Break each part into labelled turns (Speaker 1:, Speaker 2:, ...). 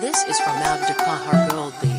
Speaker 1: This is from Abduqahar Goldby.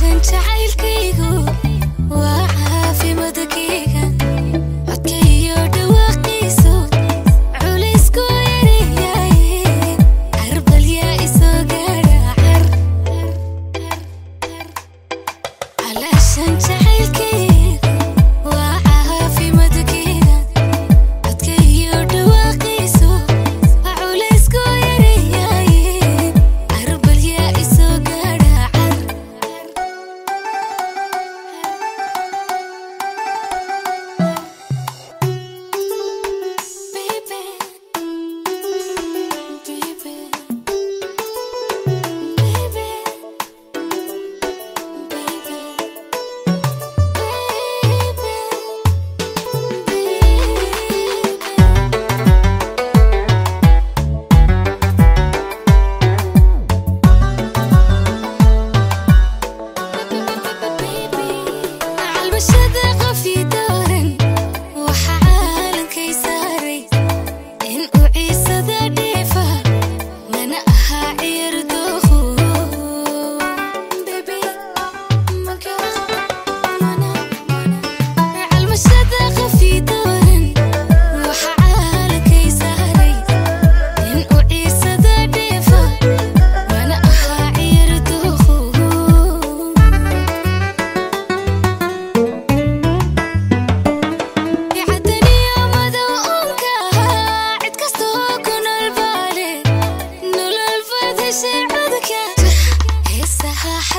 Speaker 2: وسن جعلك يقول should